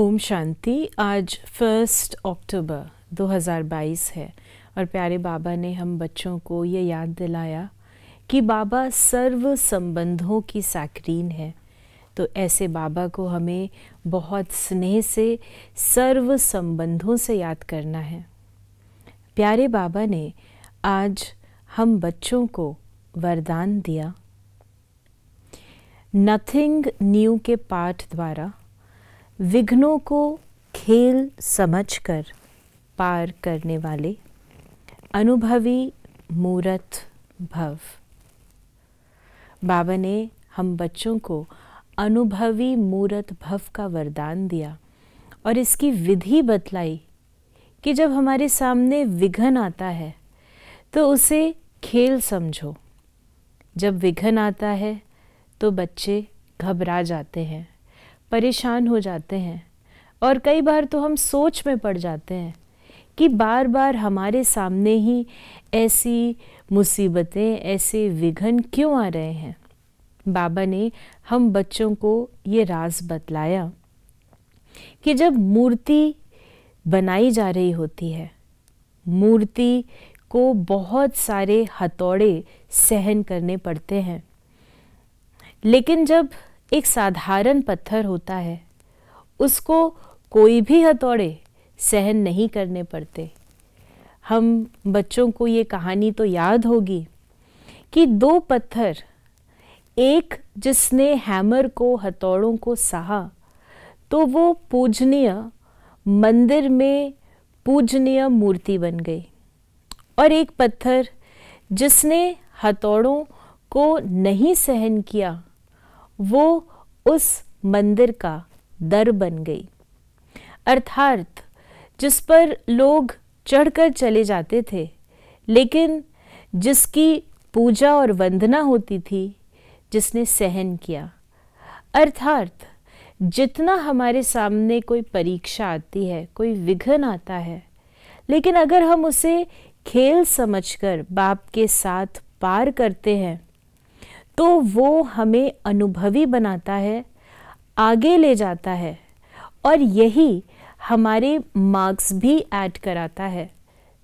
ओम शांति। आज फ़र्स्ट अक्टूबर 2022 है और प्यारे बाबा ने हम बच्चों को ये याद दिलाया कि बाबा सर्व संबंधों की साकरीन है। तो ऐसे बाबा को हमें बहुत स्नेह से, सर्व संबंधों से याद करना है। प्यारे बाबा ने आज हम बच्चों को वरदान दिया। नथिंग न्यू के पाठ द्वारा विघ्नों को खेल समझकर पार करने वाले अनुभवी मूरत भव। बाबा ने हम बच्चों को अनुभवी मूरत भव का वरदान दिया और इसकी विधि बतलाई कि जब हमारे सामने विघन आता है तो उसे खेल समझो। जब विघन आता है तो बच्चे घबरा जाते हैं। परेशान हो जाते हैं। और कई बार तो हम सोच में पड़ जाते हैं कि बार बार हमारे सामने ही ऐसी मुसीबतें, ऐसे विघन क्यों आ रहे हैं? बाबा ने हम बच्चों को ये राज बतलाया कि जब मूर्ति बनाई जा रही होती है, मूर्ति को बहुत सारे हथौड़े सहन करने पड़ते हैं। लेकिन जब एक साधारण पत्थर होता है। उसको कोई भी हथौड़े सहन नहीं करने पड़ते। हम बच्चों को ये कहानी तो याद होगी कि दो पत्थर, एक जिसने हैमर को हथौड़ों को सहा तो वो पूजनीय मंदिर में पूजनीय मूर्ति बन गई। और एक पत्थर जिसने हथौड़ों को नहीं सहन किया वो उस मंदिर का दर बन गई। अर्थात, जिस पर लोग चढ़कर चले जाते थे, लेकिन जिसकी पूजा और वंदना होती थी, जिसने सहन किया। अर्थात, जितना हमारे सामने कोई परीक्षा आती है, कोई विघन आता है, लेकिन अगर हम उसे खेल समझकर बाप के साथ पार करते हैं तो वो हमें अनुभवी बनाता है, आगे ले जाता है और यही हमारे मार्क्स भी ऐड कराता है।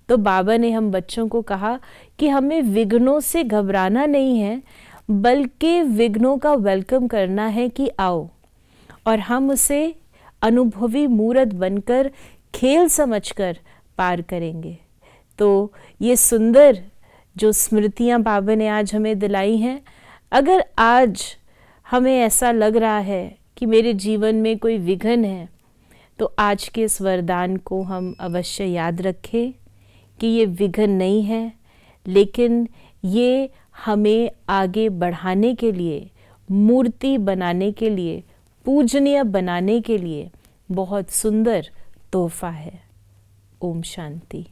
तो बाबा ने हम बच्चों को कहा कि हमें विघ्नों से घबराना नहीं है, बल्कि विघ्नों का वेलकम करना है कि आओ और हम उसे अनुभवी मूर्त बनकर खेल समझकर पार करेंगे। तो ये सुंदर जो स्मृतियाँ बाबा ने आज हमें दिलाई हैं अगर आज हमें ऐसा लग रहा है कि मेरे जीवन में कोई विघन है तो आज के इस वरदान को हम अवश्य याद रखें कि ये विघन नहीं है, लेकिन ये हमें आगे बढ़ाने के लिए, मूर्ति बनाने के लिए, पूजनीय बनाने के लिए बहुत सुंदर तोहफा है। ओम शांति।